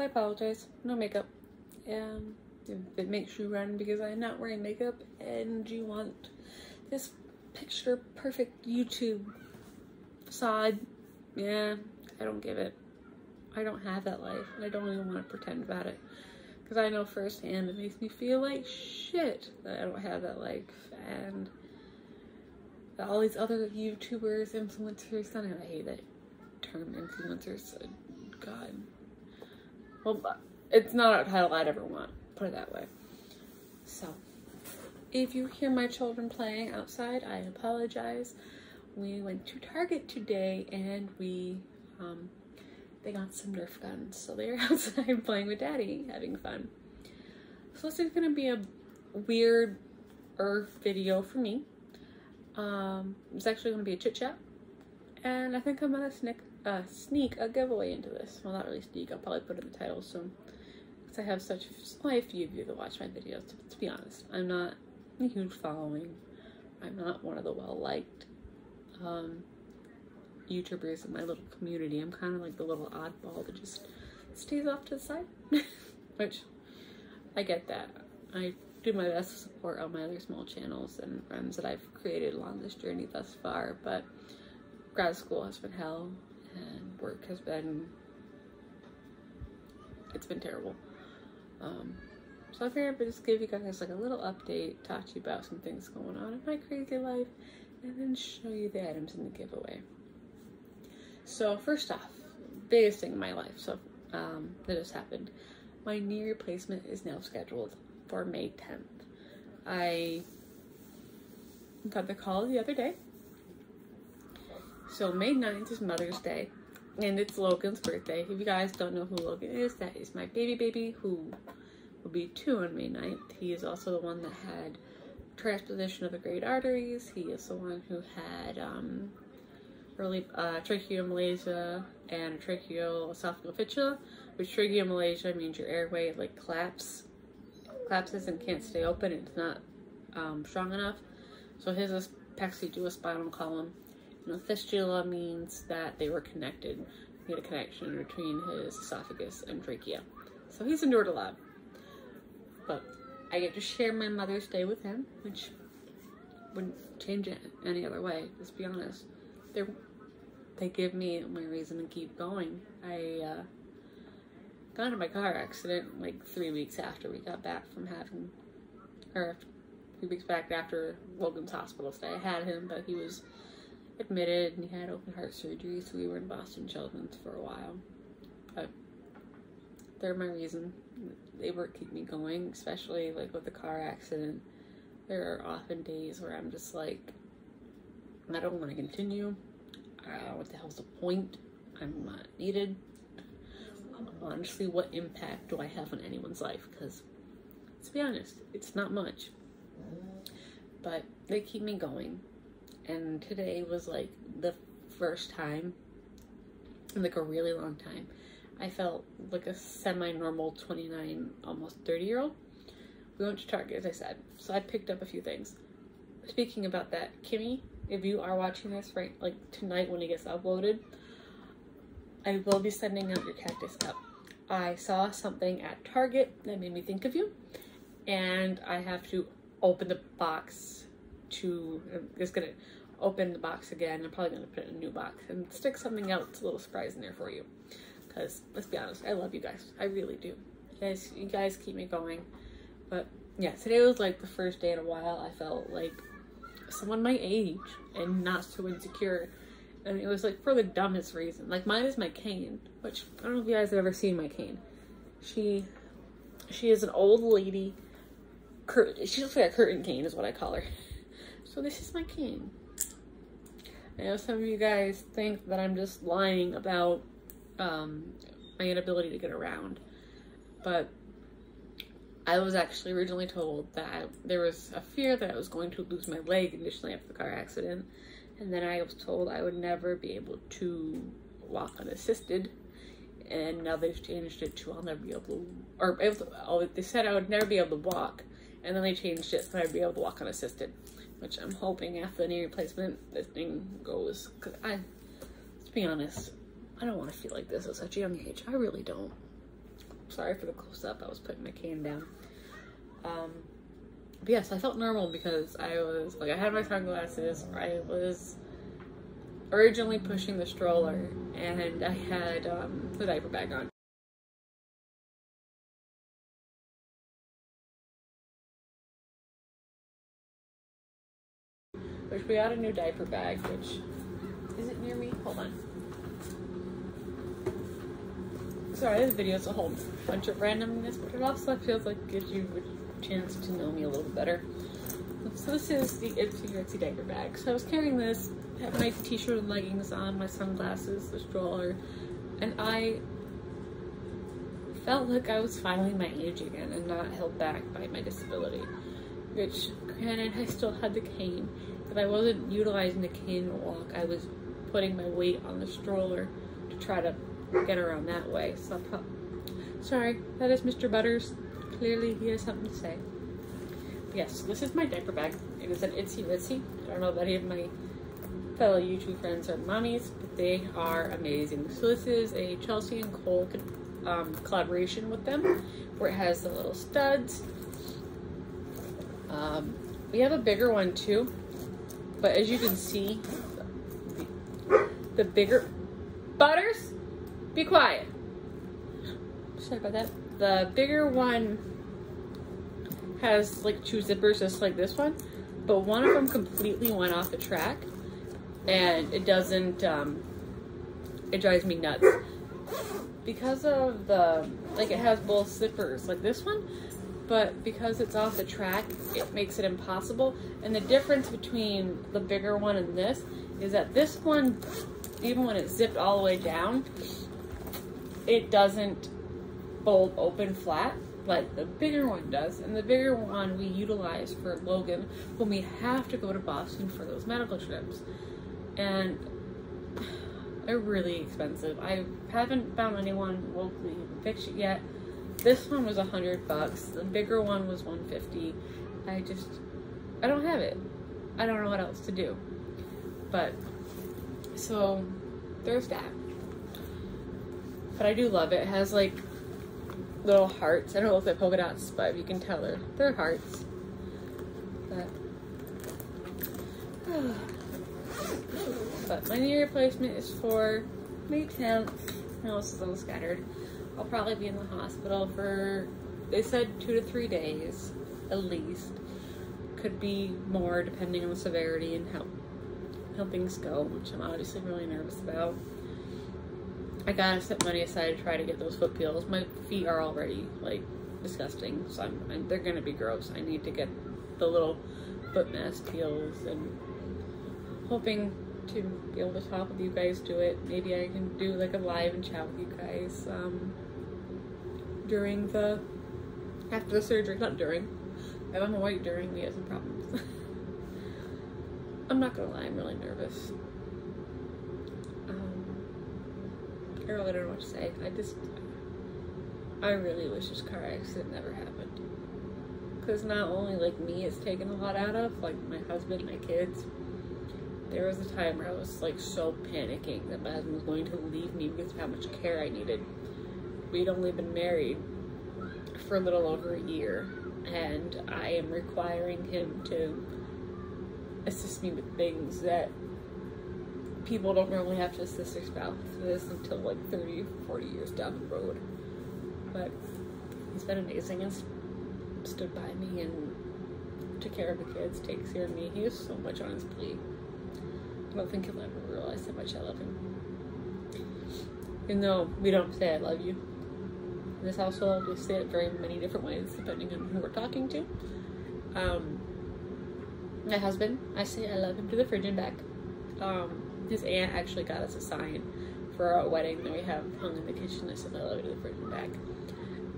I apologize. No makeup. Um, if it makes you run because I'm not wearing makeup and you want this picture perfect YouTube facade, yeah, I don't give it. I don't have that life and I don't even want to pretend about it. Because I know firsthand it makes me feel like shit that I don't have that life. And all these other YouTubers, influencers, I hate that term influencers. God. Well, it's not a title I'd ever want, put it that way. So, if you hear my children playing outside, I apologize. We went to Target today and we um, they got some Nerf guns. So they're outside playing with daddy, having fun. So this is gonna be a weird Earth video for me. Um, it's actually gonna be a chit chat. And I think I'm gonna sneak, uh, sneak a giveaway into this. Well, not really sneak, I'll probably put it in the title soon. Because I have such a few of you that watch my videos, to, to be honest. I'm not a huge following. I'm not one of the well-liked. Um, YouTubers in my little community. I'm kind of like the little oddball that just stays off to the side, which I get that. I do my best to support all my other small channels and friends that I've created along this journey thus far, but grad school has been hell and work has been, it's been terrible. Um, so I figured I'd just give you guys like a little update, talk to you about some things going on in my crazy life, and then show you the items in the giveaway. So first off, biggest thing in my life so um, that has happened, my knee replacement is now scheduled for May 10th. I got the call the other day. So May 9th is Mother's Day and it's Logan's birthday. If you guys don't know who Logan is, that is my baby baby who will be two on May 9th. He is also the one that had transposition of the great arteries. He is the one who had um, early uh, tracheomalacia and tracheoesophageal fistula, which tracheomalacia means your airway like collapse, collapses and can't stay open. It's not um, strong enough. So his is spinal column. The fistula means that they were connected. He had a connection between his esophagus and trachea. So he's endured a lot. But I get to share my Mother's Day with him, which wouldn't change it any other way, let's be honest. They're they give me my reason to keep going. I uh, got into my car accident like three weeks after we got back from having, or three weeks back after Logan's hospital stay. I had him, but he was admitted and he had open heart surgery, so we were in Boston Children's for a while. But they're my reason. They were keep me going, especially like with the car accident. There are often days where I'm just like, I don't want to continue uh, what the hell's the point? I'm not needed. Honestly, what impact do I have on anyone's life? Because, to be honest, it's not much. But they keep me going. And today was like the first time in like a really long time I felt like a semi-normal 29, almost 30 year old. We went to Target, as I said. So I picked up a few things. Speaking about that, Kimmy if you are watching this right like tonight when it gets uploaded, I will be sending out your cactus cup. I saw something at Target that made me think of you, and I have to open the box to, I'm just gonna open the box again. I'm probably gonna put in a new box and stick something else, a little surprise in there for you. Because let's be honest, I love you guys. I really do. You guys, you guys keep me going. But yeah, today was like the first day in a while I felt like someone my age and not so insecure. And it was like for the dumbest reason. Like mine is my cane, which I don't know if you guys have ever seen my cane. She she is an old lady. Cur she looks like a curtain cane is what I call her. So this is my cane. I know some of you guys think that I'm just lying about um, my inability to get around, but I was actually originally told that there was a fear that I was going to lose my leg initially after the car accident. And then I was told I would never be able to walk unassisted. And now they've changed it to I'll never be able to, or oh, they said I would never be able to walk. And then they changed it so I'd be able to walk unassisted. Which I'm hoping after the knee replacement, this thing goes. Cause I, to be honest, I don't want to feel like this at such a young age. I really don't. Sorry for the close up. I was putting my cane down. Um, but yes, I felt normal because I was like I had my sunglasses. I was originally pushing the stroller, and I had um, the diaper bag on. Which we got a new diaper bag, which is it near me? Hold on. Sorry, this video is a whole bunch of randomness, but it also feels like it gives you a chance to know me a little better. So this is the Itzy Ritzy diaper bag. So I was carrying this, had my t-shirt and leggings on, my sunglasses, the stroller, and I felt like I was finally my age again and not held back by my disability. Which, granted, I still had the cane, if I wasn't utilizing the cane walk, I was putting my weight on the stroller to try to get around that way. So sorry, that is Mr. Butters. Clearly he has something to say. Yes, this is my diaper bag. It is an Itzy Ritzy. I don't know if any of my fellow YouTube friends are mommies, but they are amazing. So this is a Chelsea and Cole um, collaboration with them, where it has the little studs. Um, we have a bigger one too, but as you can see, the bigger butters, be quiet. Sorry about that. The bigger one has like two zippers just like this one, but one of them completely went off the track and it doesn't, um, it drives me nuts. Because of the, like it has both zippers like this one, but because it's off the track, it makes it impossible. And the difference between the bigger one and this is that this one, even when it's zipped all the way down, it doesn't fold open flat like the bigger one does. And the bigger one we utilize for Logan when we have to go to Boston for those medical trips. And they're really expensive. I haven't found anyone who can fix it yet. This one was a hundred bucks. The bigger one was 150. I just, I don't have it. I don't know what else to do. But, so, there's that. But I do love it. It has like little hearts. I don't know if they're polka dots, but you can tell they're, they're hearts. But, but my knee replacement is for May 10th. No, it's a little scattered. I'll probably be in the hospital for, they said two to three days at least. Could be more depending on the severity and how, how things go, which I'm obviously really nervous about. I gotta set money aside to try to get those foot peels. My feet are already like disgusting, so I'm, I'm, they're gonna be gross. I need to get the little foot mask peels and hoping to be able to talk with you guys do it. Maybe I can do like a live and chat with you guys. Um, during the after the surgery, not during. If I'm awake during, we have some problems. I'm not gonna lie, I'm really nervous. Um, I really don't know what to say. I just, I really wish this car accident never happened. Because not only like me, it's taken a lot out of, like my husband, my kids. There was a time where I was like so panicking that my husband was going to leave me because of how much care I needed we'd only been married for a little over a year and I am requiring him to assist me with things that people don't normally have to assist their spouse with until like 30, 40 years down the road. But he's been amazing and stood by me and took care of the kids, takes care of me. He has so much on his plate. I don't think he'll ever realize how much I love him. Even though we don't say I love you, this household, we say it very many different ways depending on who we're talking to. Um, my husband, I say I love him to the fridge and back. Um, his aunt actually got us a sign for our wedding that we have hung in the kitchen. I said I love you to the fridge and back.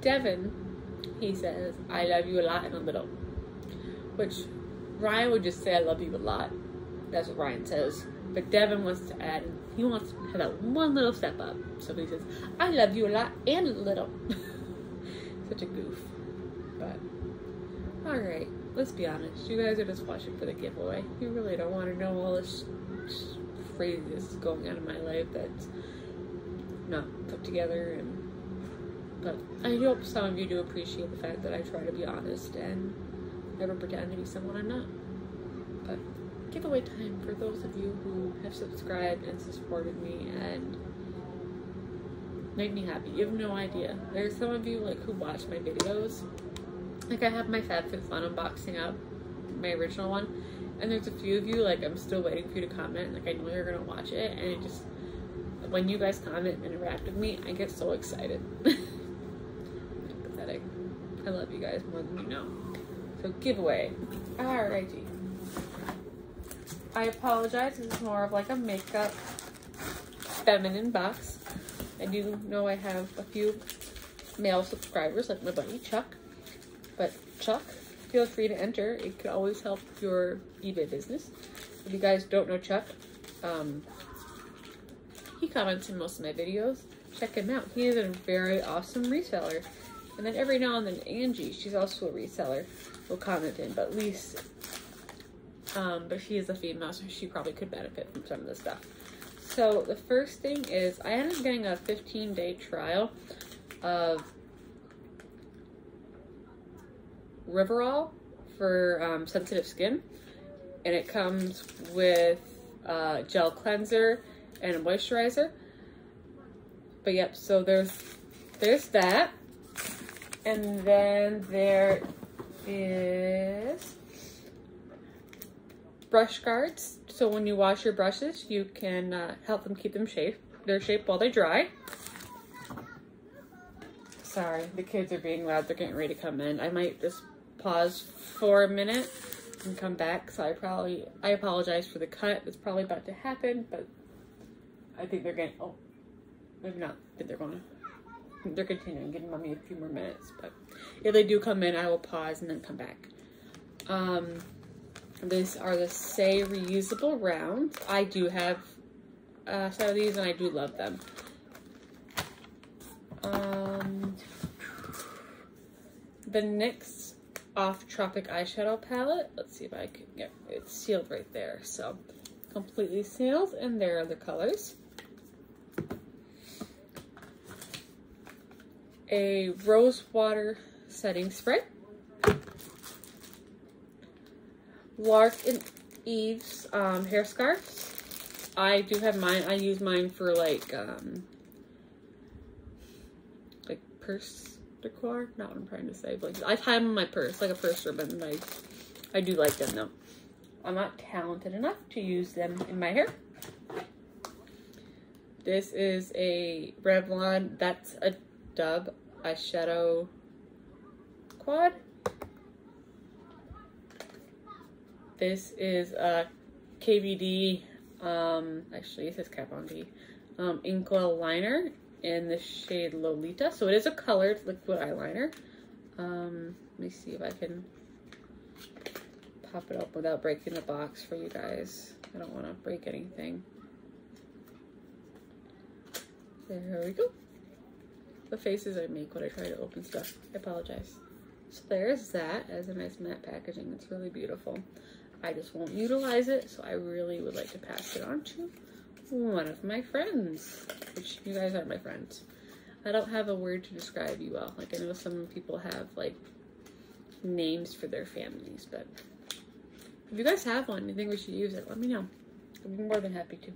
Devin, he says, I love you a lot and a little. Which Ryan would just say I love you a lot. That's what Ryan says. But Devin wants to add, he wants to have that one little step up. So he says, I love you a lot and a little. Such a goof. But, alright, let's be honest. You guys are just watching for the giveaway. You really don't want to know all this craziness going on in my life that's not put together and But I hope some of you do appreciate the fact that I try to be honest and never pretend to be someone I'm not. Giveaway time for those of you who have subscribed and supported me and made me happy. You have no idea. There's some of you like who watch my videos. Like I have my FabFitFun unboxing up, my original one, and there's a few of you like I'm still waiting for you to comment. Like I know you're gonna watch it, and it just when you guys comment and interact with me, I get so excited. Pathetic. I love you guys more than you know. So giveaway. Alrighty. I apologize. This is more of like a makeup feminine box. I do know I have a few male subscribers, like my buddy Chuck. But Chuck, feel free to enter. It could always help your eBay business. If you guys don't know Chuck, um, he comments in most of my videos. Check him out. He is a very awesome reseller. And then every now and then Angie, she's also a reseller, will comment in, but at least, um, but she is a female, so she probably could benefit from some of this stuff. So the first thing is I ended up getting a 15 day trial of Riverol for um, sensitive skin. And it comes with uh, gel cleanser and a moisturizer. But yep, so there's there's that. And then there is brush guards. So when you wash your brushes, you can uh, help them keep them shape, their shape while they dry. Sorry, the kids are being loud. They're getting ready to come in. I might just pause for a minute and come back. So I probably, I apologize for the cut that's probably about to happen, but I think they're getting, oh, maybe not, but they're going to, they're continuing, giving mommy a few more minutes. But if they do come in, I will pause and then come back. Um, these are the Saie reusable rounds. I do have a set of these and I do love them. Um, the NYX Off Tropic eyeshadow palette. Let's see if I can get it's sealed right there. So completely sealed and there are the colors. A rose water setting spray. Lark and Eve's um, hair scarves. I do have mine. I use mine for like, um, like purse decor. Not what I'm trying to say. But I tie them in my purse, like a purse ribbon. I, I do like them though. I'm not talented enough to use them in my hair. This is a Revlon. That's a dub eyeshadow quad. This is a KVD, um, actually it says Kat Von D, um, Inkwell liner in the shade Lolita. So it is a colored liquid eyeliner. Um, let me see if I can pop it up without breaking the box for you guys. I don't want to break anything. There we go. The faces I make when I try to open stuff. I apologize. So there's that as a nice matte packaging. It's really beautiful. I just won't utilize it, so I really would like to pass it on to one of my friends, which you guys are my friends. I don't have a word to describe you all. Like, I know some people have, like, names for their families, but if you guys have one, you think we should use it, let me know. I'd be more than happy to.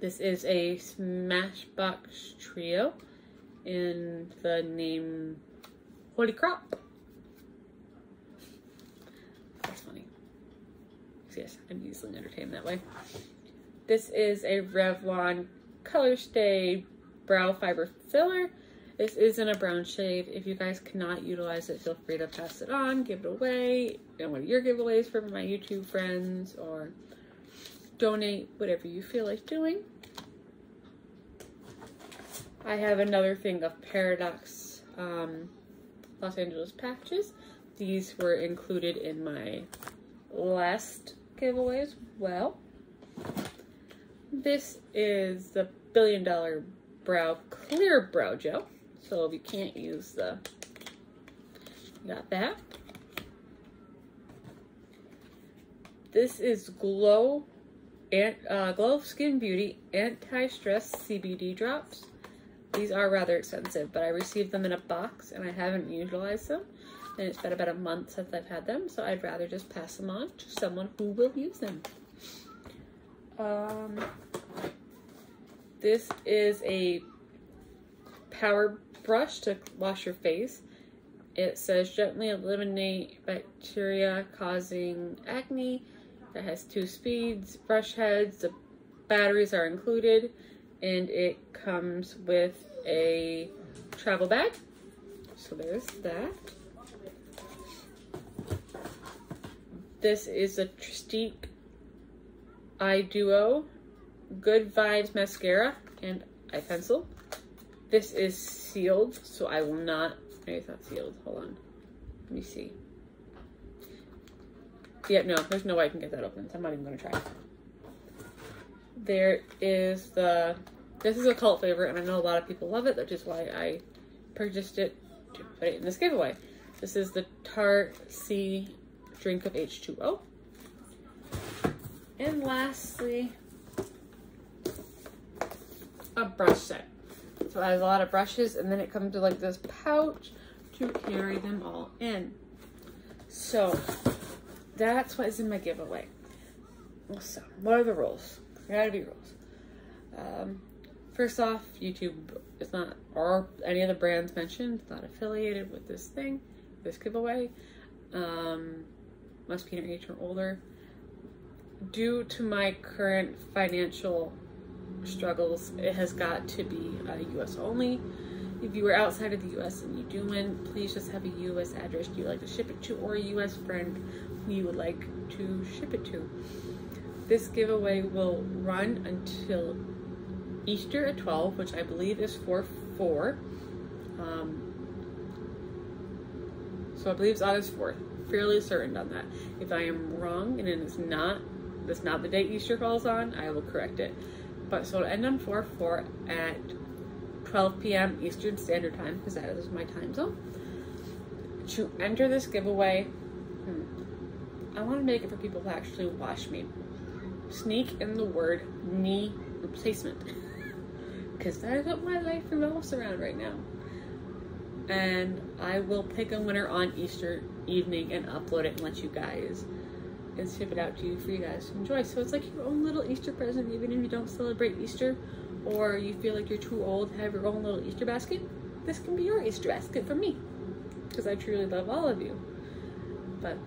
This is a Smashbox Trio in the name Holy Crop. Yes, I'm easily entertained that way. This is a Revlon Color Stay Brow Fiber Filler. This is in a brown shade. If you guys cannot utilize it, feel free to pass it on, give it away, and one of your giveaways for my YouTube friends, or donate whatever you feel like doing. I have another thing of Paradox um, Los Angeles patches. These were included in my last giveaway as well. This is the Billion Dollar Brow Clear Brow Gel. So if you can't use the, got that. This is Glow and uh, Glow Skin Beauty Anti-Stress CBD Drops. These are rather expensive, but I received them in a box and I haven't utilized them. And it's been about a month since I've had them, so I'd rather just pass them on to someone who will use them. Um, this is a power brush to wash your face. It says gently eliminate bacteria causing acne. It has two speeds, brush heads, the batteries are included, and it comes with a travel bag. So there's that. This is a Trestique Eye Duo Good Vibes Mascara and Eye Pencil. This is sealed, so I will not, maybe it's not sealed, hold on. Let me see. Yeah, no, there's no way I can get that open, so I'm not even gonna try. There is the, this is a cult favorite, and I know a lot of people love it, which is why I purchased it to put it in this giveaway. This is the Tarte SEA Drink of H2O. And lastly, a brush set. So it has a lot of brushes and then it comes with like this pouch to carry them all in. So that's what is in my giveaway. So what are the rules? There gotta be rules. Um, first off, YouTube is not, or any of the brands mentioned, not affiliated with this thing, this giveaway. Um, must be an age or older. Due to my current financial struggles, it has got to be uh, US only. If you are outside of the US and you do win, please just have a US address you like to ship it to or a US friend who you would like to ship it to. This giveaway will run until Easter at 12, which I believe is for 4. Um, so I believe it's August 4th. Fairly certain on that. If I am wrong and it is not, that's not the date Easter falls on, I will correct it. But so it'll end on 4 4 at 12 p.m. Eastern Standard Time, because that is my time zone. To enter this giveaway, hmm, I want to make it for people who actually watch me. Sneak in the word knee replacement. Because that is what my life revolves around right now. And I will pick a winner on Easter evening and upload it and let you guys and ship it out to you for you guys to enjoy. So it's like your own little Easter present, even if you don't celebrate Easter or you feel like you're too old to have your own little Easter basket. This can be your Easter basket from me because I truly love all of you. But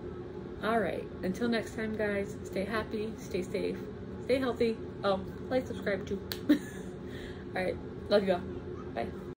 all right, until next time, guys, stay happy, stay safe, stay healthy. Oh, like, subscribe too. all right, love you all. Bye.